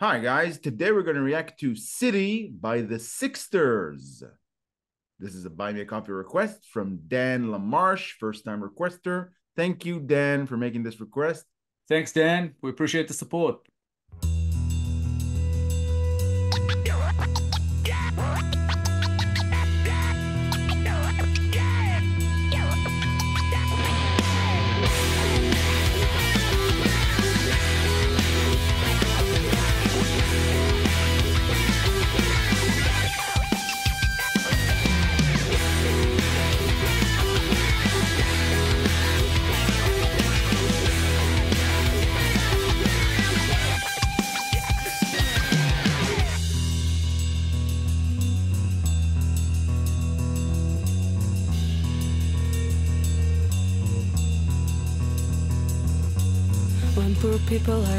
Hi, guys. Today we're going to react to City by the Sixsters. This is a Buy Me a Coffee request from Dan LaMarche, first time requester. Thank you, Dan, for making this request. Thanks, Dan. We appreciate the support.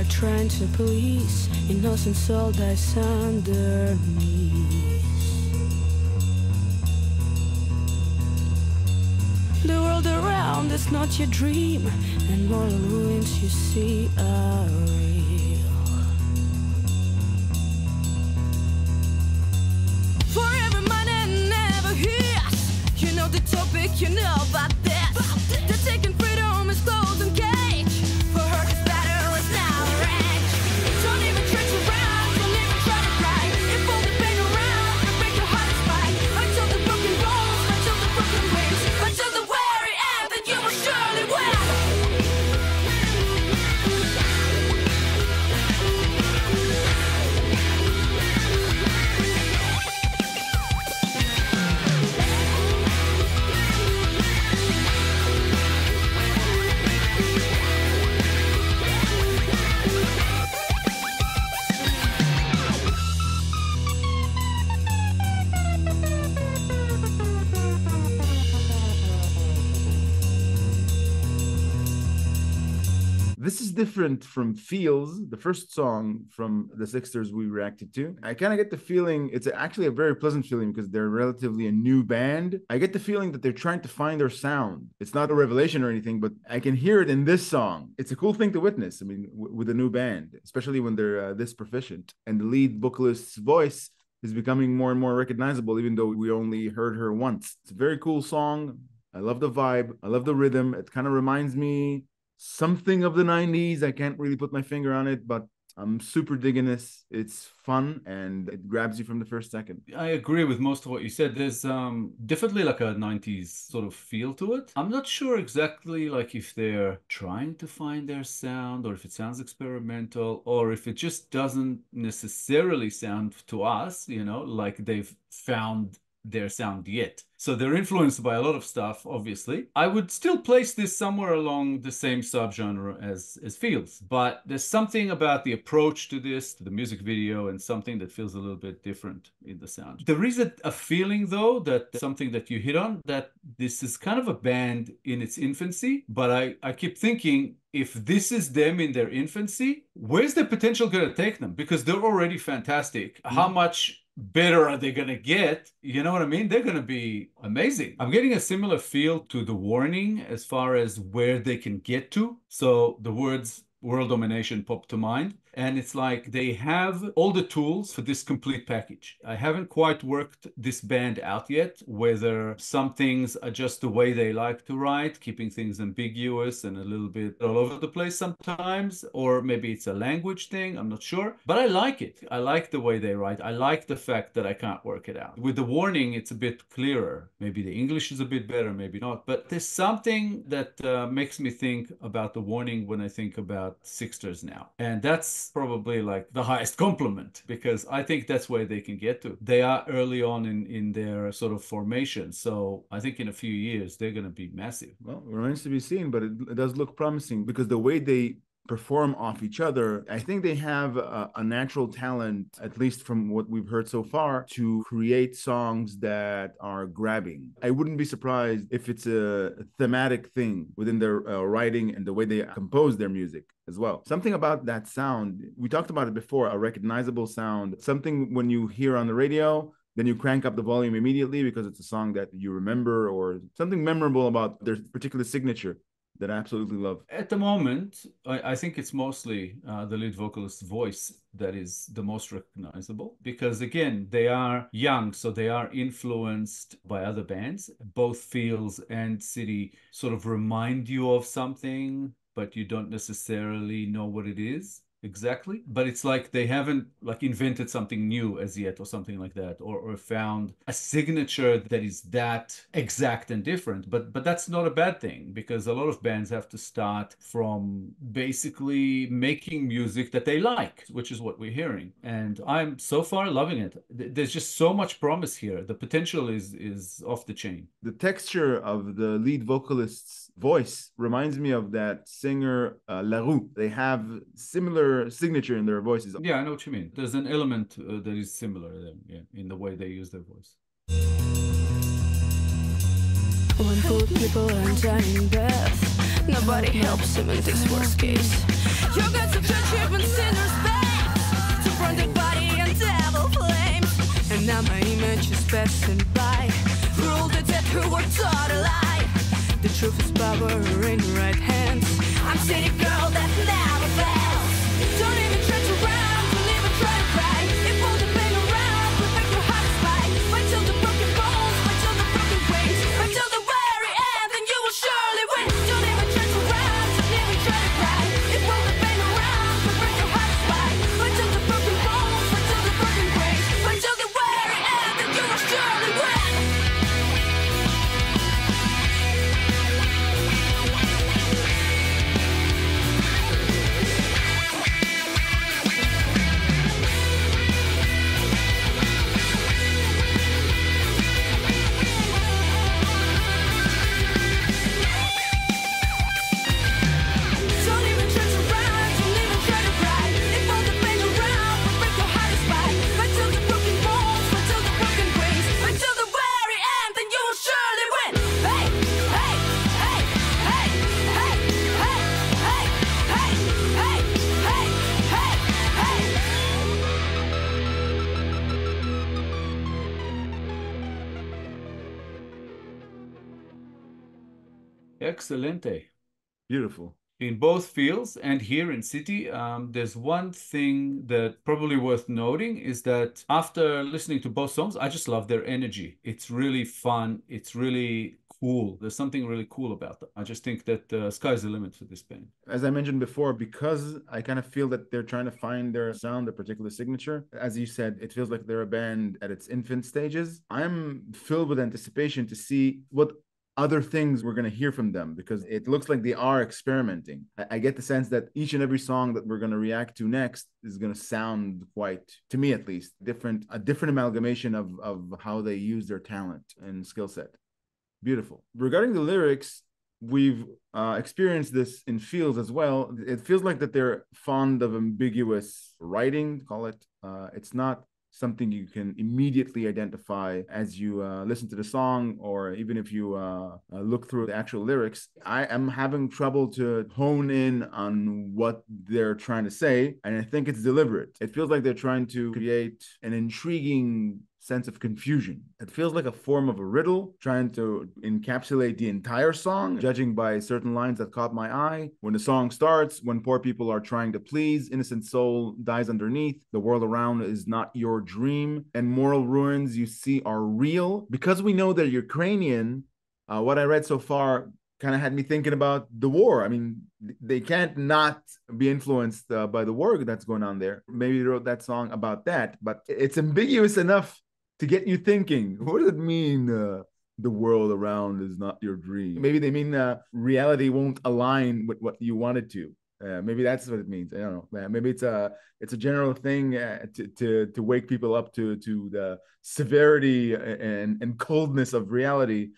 Trying to police innocent soul dies underneath. The world around is not your dream, and moral ruins you see are real. Forever money never hears. You know the topic, you know about this. They're taking freedom as golden This is different from Feels, the first song from the Sixsters we reacted to. I kind of get the feeling it's actually a very pleasant feeling because they're relatively a new band. I get the feeling that they're trying to find their sound. It's not a revelation or anything, but I can hear it in this song. It's a cool thing to witness. I mean, w- with a new band, especially when they're uh, this proficient. And the lead vocalist's voice is becoming more and more recognizable, even though we only heard her once. It's a very cool song. I love the vibe. I love the rhythm. It kind of reminds me something of the 90s. I can't really put my finger on it, but I'm super digging this. It's fun and it grabs you from the first second. I agree with most of what you said. There's um definitely like a 90s sort of feel to it. I'm not sure exactly like if they're trying to find their sound or if it sounds experimental or if it just doesn't necessarily sound to us, you know, like they've found their sound yet. So they're influenced by a lot of stuff, obviously. I would still place this somewhere along the same subgenre as, as Fields, but there's something about the approach to this, to the music video, and something that feels a little bit different in the sound. There is a, a feeling, though, that something that you hit on, that this is kind of a band in its infancy, but I, I keep thinking if this is them in their infancy, where's the potential going to take them? Because they're already fantastic. How mm. much better are they going to get? You know what I mean? They're going to be amazing. I'm getting a similar feel to the warning as far as where they can get to. So the words world domination pop to mind. And it's like they have all the tools for this complete package. I haven't quite worked this band out yet, whether some things are just the way they like to write, keeping things ambiguous and a little bit all over the place sometimes, or maybe it's a language thing. I'm not sure. But I like it. I like the way they write. I like the fact that I can't work it out. With the warning, it's a bit clearer. Maybe the English is a bit better, maybe not. But there's something that uh, makes me think about the warning when I think about Sixsters now. And that's probably like the highest compliment because I think that's where they can get to. They are early on in, in their sort of formation. So I think in a few years, they're going to be massive. Well, remains to be seen, but it, it does look promising because the way they perform off each other, I think they have a, a, natural talent, at least from what we've heard so far, to create songs that are grabbing. I wouldn't be surprised if it's a thematic thing within their uh, writing and the way they compose their music as well. Something about that sound, we talked about it before, a recognizable sound, something when you hear on the radio, then you crank up the volume immediately because it's a song that you remember or something memorable about their particular signature that I absolutely love? At the moment, I, I think it's mostly uh, the lead vocalist's voice that is the most recognizable because, again, they are young, so they are influenced by other bands. Both Fields and City sort of remind you of something, but you don't necessarily know what it is exactly but it's like they haven't like invented something new as yet or something like that or, or found a signature that is that exact and different but but that's not a bad thing because a lot of bands have to start from basically making music that they like which is what we're hearing and i'm so far loving it. There's just so much promise here. The potential is is off the chain. The texture of the lead vocalist's voice reminds me of that singer uh, LaRue. They have similar signature in their voices. Yeah, I know what you mean. There's an element uh, that is similar then, yeah, in the way they use their voice. When poor people are dying death, nobody helps him in this worst case. You got to judge treatments in their space to burn their body and devil flames. And now my image is passing by. Rule the dead who were taught a lie. The truth is power in right hands. I'm city Excelente. Beautiful. in both fields and here in city um, there's one thing that probably worth noting is that after listening to both songs i just love their energy it's really fun it's really cool there's something really cool about them i just think that the uh, sky's the limit for this band As I mentioned before, because I kind of feel that they're trying to find their sound, their particular signature. As you said, it feels like they're a band at its infant stages. I'm filled with anticipation to see what other things we're going to hear from them because it looks like they are experimenting. I, get the sense that each and every song that we're going to react to next is going to sound quite, to me at least, different, a different amalgamation of, of how they use their talent and skill set. Beautiful. Regarding the lyrics, we've uh, experienced this in fields as well. It feels like that they're fond of ambiguous writing, call it. Uh, it's not something you can immediately identify as you uh, listen to the song or even if you uh, uh, look through the actual lyrics. I am having trouble to hone in on what they're trying to say, and I think it's deliberate. It feels like they're trying to create an intriguing sense of confusion. It feels like a form of a riddle, trying to encapsulate the entire song, judging by certain lines that caught my eye. When the song starts, when poor people are trying to please, innocent soul dies underneath, the world around is not your dream, and moral ruins you see are real. Because we know they're Ukrainian, uh, what I read so far kind of had me thinking about the war. I mean, they can't not be influenced uh, by the war that's going on there. Maybe wrote that song about that, but it's ambiguous enough to get you thinking. What does it mean? Uh, the world around is not your dream. Maybe they mean uh, reality won't align with what you wanted to. Uh, maybe that's what it means. I don't know. Uh, maybe it's a it's a general thing uh, to, to to wake people up to to the severity and and coldness of reality.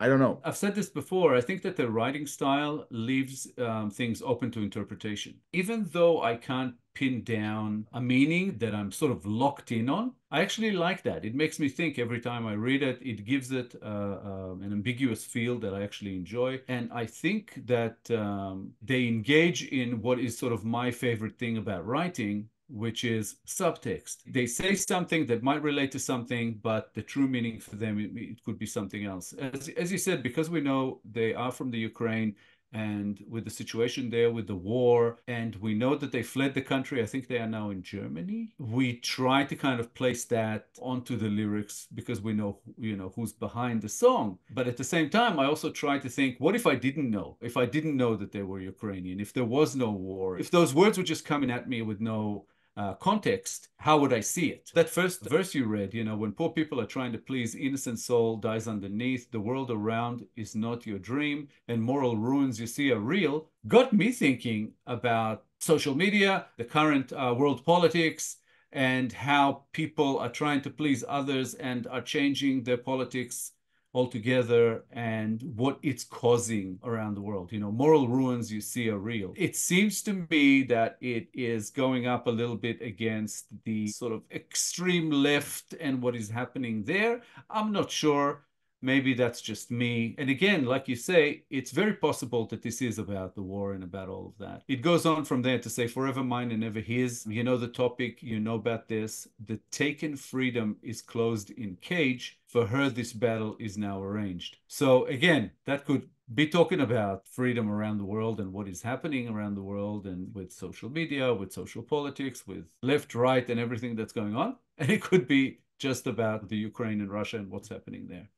I don't know. I've said this before. I think that the writing style leaves um, things open to interpretation. Even though I can't pin down a meaning that I'm sort of locked in on, I actually like that. It makes me think every time I read it. It gives it uh, um, an ambiguous feel that I actually enjoy. And I think that um, they engage in what is sort of my favorite thing about writing, which is subtext. They say something that might relate to something, but the true meaning for them, it, it could be something else. As, as you said, because we know they are from the Ukraine, and with the situation there with the war. And we know that they fled the country. I think they are now in Germany. We try to kind of place that onto the lyrics because we know, you know, who's behind the song. But at the same time, I also try to think, what if I didn't know? If I didn't know that they were Ukrainian, if there was no war, if those words were just coming at me with no uh, context, how would I see it? That first verse you read, you know, when poor people are trying to please, innocent soul dies underneath, the world around is not your dream, and moral ruins you see are real, got me thinking about social media, the current uh, world politics, and how people are trying to please others and are changing their politics altogether and what it's causing around the world. You know, moral ruins you see are real. It seems to me that it is going up a little bit against the sort of extreme left and what is happening there. I'm not sure. Maybe that's just me. And again, like you say, it's very possible that this is about the war and about all of that. It goes on from there to say, forever mine and never his. You know the topic, you know about this. The taken freedom is closed in cage. For her, this battle is now arranged. So again, that could be talking about freedom around the world and what is happening around the world and with social media, with social politics, with left, right, and everything that's going on. And it could be just about the Ukraine and Russia and what's happening there.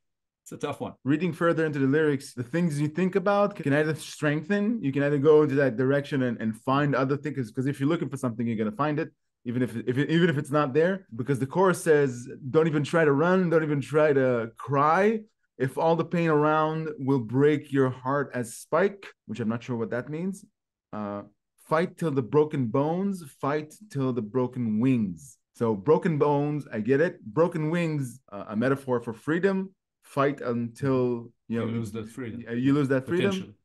It's a tough one. Reading further into the lyrics, the things you think about can either strengthen, you can either go into that direction and, and find other things. Because if you're looking for something, you're gonna find it, even if if even if it's not there. Because the chorus says, "Don't even try to run, don't even try to cry. If all the pain around will break your heart as spike," which I'm not sure what that means. Uh, fight till the broken bones, fight till the broken wings. So broken bones, I get it. Broken wings, uh, a metaphor for freedom fight until you know You lose that freedom. You lose that freedom.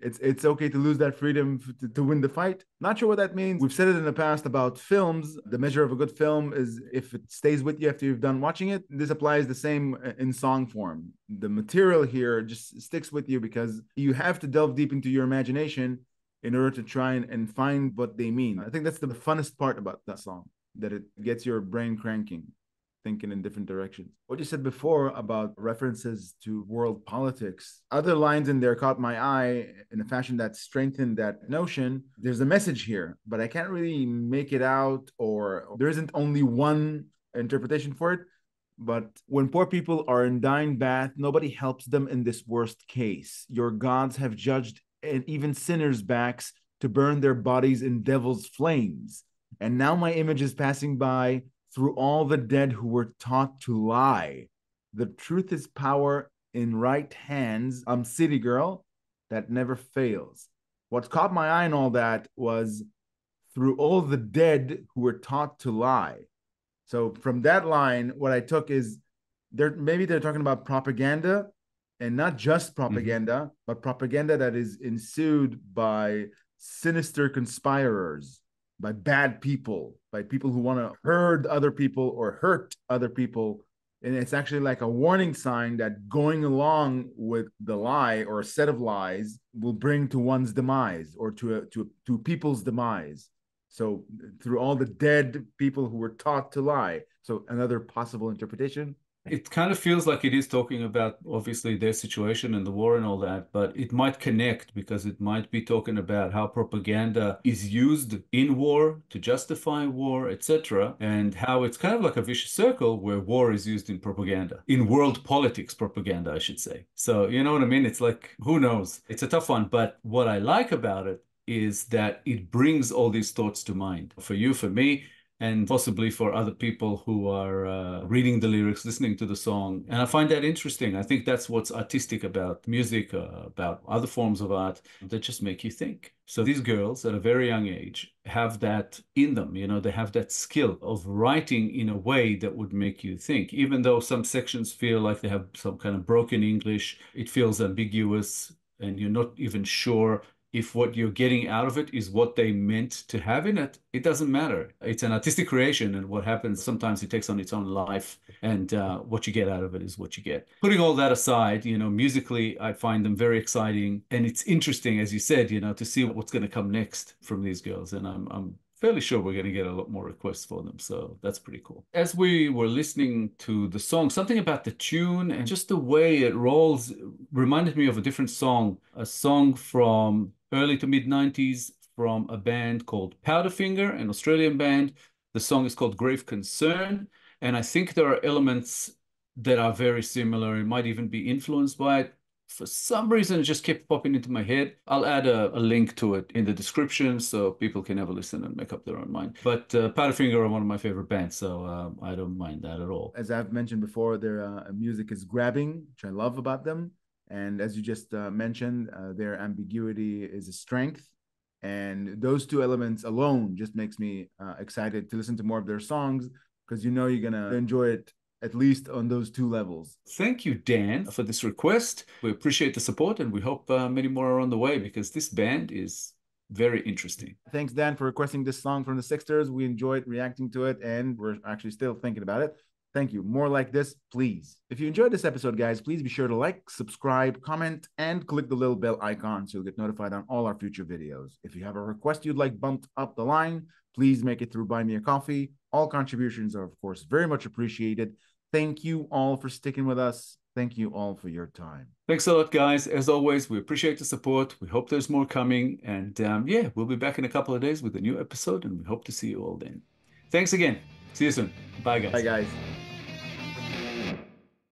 It's it's okay to lose that freedom to, to win the fight. Not sure what that means. We've said it in the past about films. The measure of a good film is if it stays with you after you've done watching it. This applies the same uh, in song form. The material here just sticks with you because you have to delve deep into your imagination in order to try and, and find what they mean. I think that's the funnest part about that song, that it gets your brain cranking thinking in different directions. What you said before about references to world politics, other lines in there caught my eye in a fashion that strengthened that notion. There's a message here, but I can't really make it out, or there isn't only one interpretation for it. But when poor people are in dying bath, nobody helps them in this worst case. Your gods have judged and even sinners' backs to burn their bodies in devil's flames. And now my image is passing by through all the dead who were taught to lie. The truth is power in right hands. I'm City Girl that never fails. What caught my eye in all that was through all the dead who were taught to lie. So from that line, what I took is they're maybe they're talking about propaganda and not just mm-hmm. propaganda, but propaganda that is ensued by sinister conspirers by bad people, by people who want to hurt other people or hurt other people. And it's actually like a warning sign that going along with the lie or a set of lies will bring to one's demise or to a, to to people's demise. So through all the dead people who were taught to lie. So another possible interpretation. It kind of feels like it is talking about obviously their situation and the war and all that, but it might connect because it might be talking about how propaganda is used in war to justify war, etc., and how it's kind of like a vicious circle where war is used in propaganda, in world politics propaganda, I should say. So, you know what I mean? It's like, who knows? It's a tough one, but what I like about it is that it brings all these thoughts to mind for you, for me, and possibly for other people who are uh, reading the lyrics, listening to the song. And I find that interesting. I think that's what's artistic about music, uh, about other forms of art that just make you think. So these girls at a very young age have that in them, you know, they have that skill of writing in a way that would make you think. Even though some sections feel like they have some kind of broken English, it feels ambiguous and you're not even sure if what you're getting out of it is what they meant to have in it, it doesn't matter. It's an artistic creation, and what happens sometimes it takes on its own life, and uh, what you get out of it is what you get. Putting all that aside, you know, musically, I find them very exciting, and it's interesting, as you said, you know, to see what's going to come next from these girls, and I'm I'm fairly sure we're going to get a lot more requests for them. So that's pretty cool. As we were listening to the song, something about the tune and just the way it rolls reminded me of a different song, a song from early to mid 90s from a band called Powderfinger, an Australian band. The song is called Grave Concern. And I think there are elements that are very similar. It might even be influenced by it for some reason it just kept popping into my head. I'll add a, a, link to it in the description so people can have a listen and make up their own mind. But uh, Powderfinger are one of my favorite bands, so um, I don't mind that at all. As I've mentioned before, their uh, music is grabbing, which I love about them. And as you just uh, mentioned, uh, their ambiguity is a strength. And those two elements alone just makes me uh, excited to listen to more of their songs because you know you're going to enjoy it at least on those two levels. Thank you, Dan, for this request. We appreciate the support and we hope uh, many more are on the way because this band is very interesting. Thanks, Dan, for requesting this song from the Sixsters. We enjoyed reacting to it and we're actually still thinking about it. Thank you. More like this, please. If you enjoyed this episode, guys, please be sure to like, subscribe, comment, and click the little bell icon so you'll get notified on all our future videos. If you have a request you'd like bumped up the line, please make it through Buy Me a Coffee. All contributions are, of course, very much appreciated. Thank you all for sticking with us. Thank you all for your time. Thanks a lot, guys. As always, we appreciate the support. We hope there's more coming. And um, yeah, we'll be back in a couple of days with a new episode, and we hope to see you all then. Thanks again. See you soon. Bye, guys. Bye, guys.